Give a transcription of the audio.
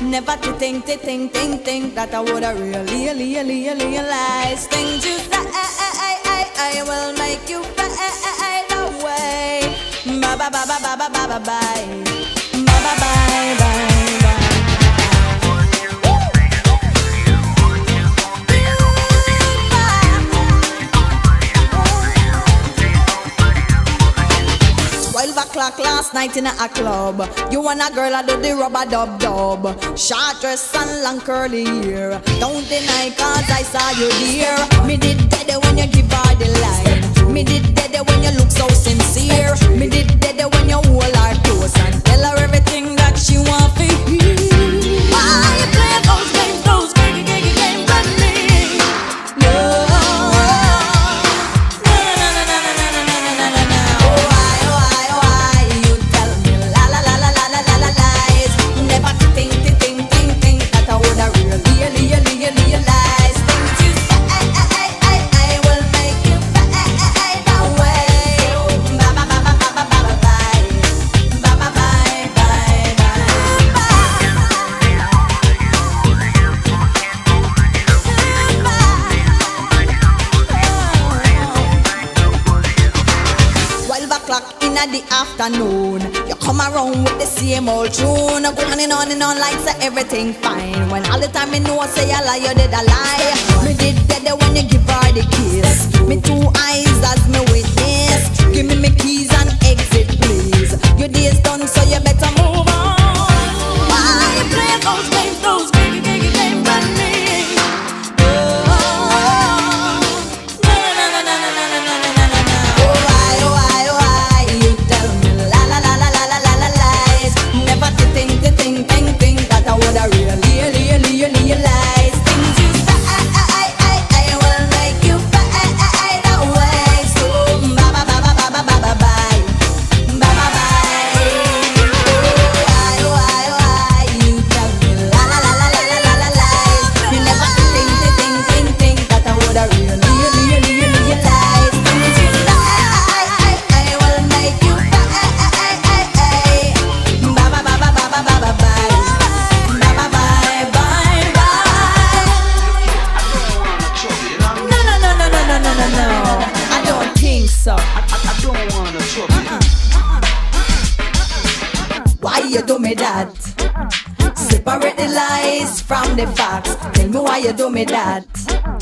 Never to think, to think, think, think that I would have really, really, really realize things you say. I will make you fade away. Bye bye bye bye bye bye. Bye bye bye bye bye. Twelve o'clock last night in a club. You and a girl I do the rubber dub dub. Short dress and long curly hair. Don't deny cause I saw you there. Me did dead when you give her the line. Me did dead when you look so sincere. Me did in the afternoon, you come around with the same old tune, going on and on like say everything fine. When all the time me know I say a lie, you did a lie. Me did dead when you give her the kiss. Me two eyes the facts. Tell me why you do me that.